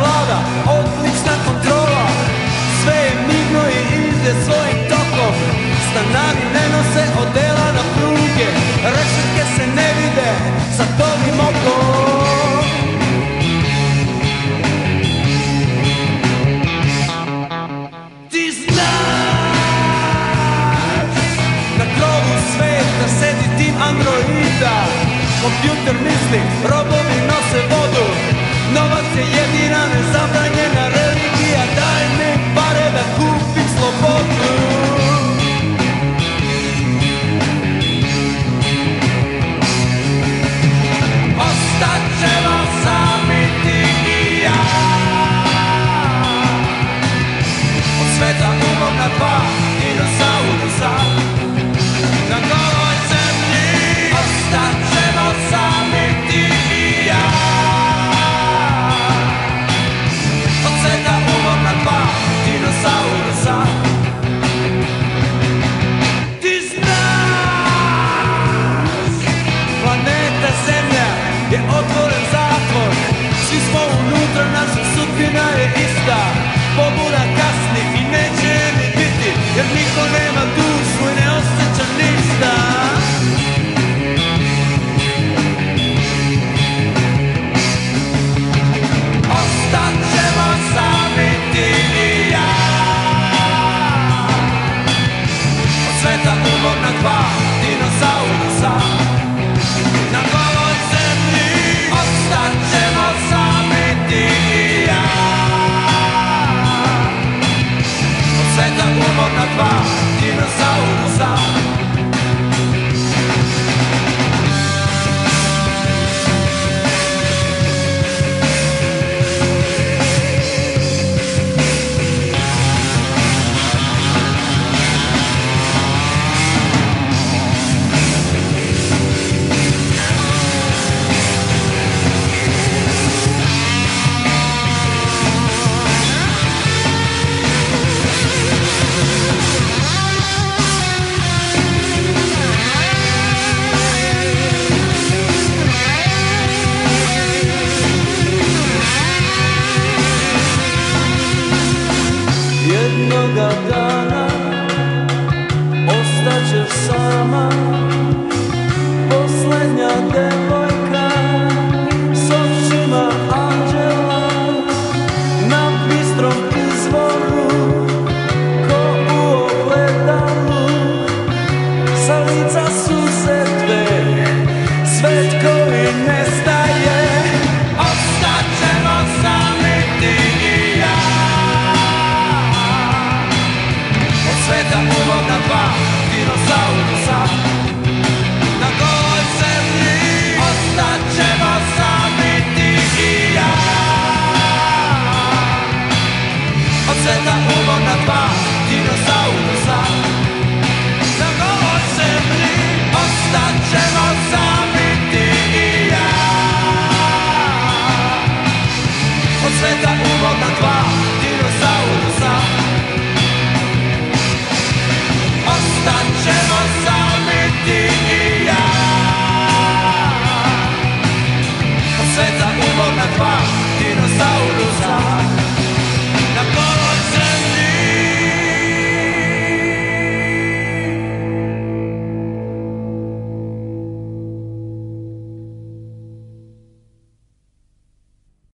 vlada, odlična kontrola. Sve je migno i ide svojim tokom. Stanari ne nose odela na pruge Rešetke se ne vide sa tobim okom. Androida. Kompjuter misli, robovi nose vodu Novac je jedina nezabranjena jednoga dana Ostaćeš sama Poslednja devojka